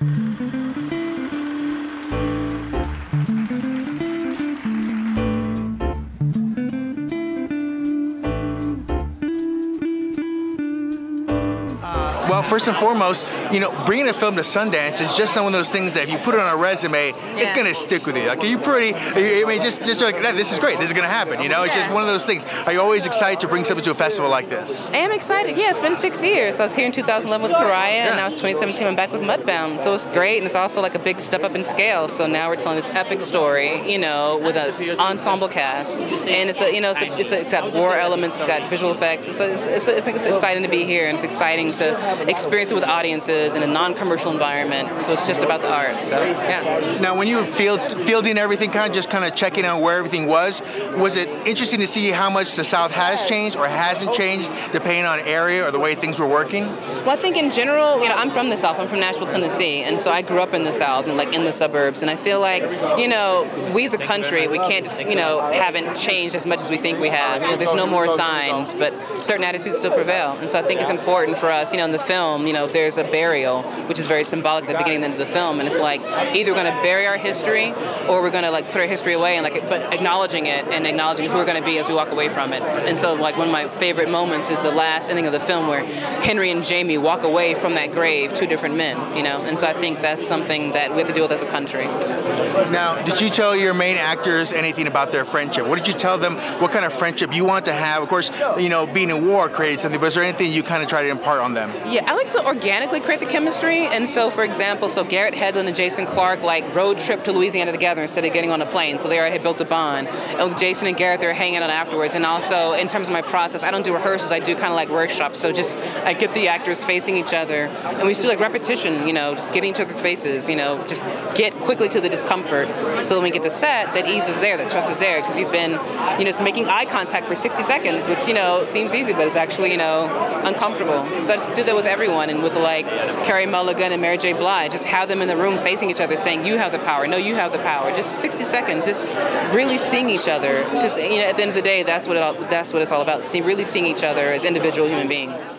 Mm-hmm. Well, first and foremost, you know, bringing a film to Sundance is just some of those things that if you put it on a resume, yeah. it's gonna stick with you. Like, are you pretty? I mean, just just like this is great. This is gonna happen. You know, it's just one of those things. Are you always excited to bring something to a festival like this? I am excited. Yeah, it's been six years. I was here in 2011 with Pariah, yeah. and now it's 2017. I'm back with Mudbound. So it's great, and it's also like a big step up in scale. So now we're telling this epic story, you know, with an ensemble cast, and it's a, you know, it's, a, it's, a, it's got war elements, it's got visual effects. It's, a, it's, it's, it's exciting to be here, and it's exciting to experience it with audiences in a non-commercial environment. So it's just about the art. So yeah. Now, when you were field, fielding everything, kind of just kind of checking on where everything was, was it interesting to see how much the South has changed or hasn't changed depending on area or the way things were working? Well, I think in general, you know, I'm from the South. I'm from Nashville, Tennessee, and so I grew up in the South and like in the suburbs. And I feel like, you know, we as a country, we can't just, you know, haven't changed as much as we think we have. You know, there's no more signs, but certain attitudes still prevail. And so I think it's important for us, you know, in the film, you know, there's a burial, which is very symbolic at the beginning and end of the film, and it's like either we're going to bury our history or we're going to like put our history away and like, but acknowledging it and acknowledging who we're going to be as we walk away from it. And so like one of my favorite moments is the last ending of the film where Henry and Jamie walk away from that grave, two different men, you know. And so I think that's something that we have to deal with as a country. Now, did you tell your main actors anything about their friendship? What did you tell them? What kind of friendship you want to have? Of course, you know, being in war created something, but is there anything you kind of try to impart on them? Yeah, I like to organically create the chemistry. And so, for example, so Garrett Hedlund and Jason Clarke like road trip to Louisiana together instead of getting on a plane. So they already had built a bond. And with Jason and Garrett, they're hanging out afterwards. And also, in terms of my process, I don't do rehearsals. I do kind of like workshops. So just I get the actors facing each other, and we just do like repetition. You know, just getting each other's faces. You know, just get quickly to the discomfort. So when we get to set, that ease is there, that trust is there, because you've been, you know, just making eye contact for 60 seconds, which you know seems easy, but it's actually you know uncomfortable. So I just do that with everyone, and with like Carey Mulligan and Mary J. Blige, just have them in the room facing each other, saying, "You have the power. No, you have the power." Just 60 seconds, just really seeing each other, because you know at the end of the day, that's what it all, that's what it's all about. See, really seeing each other as individual human beings.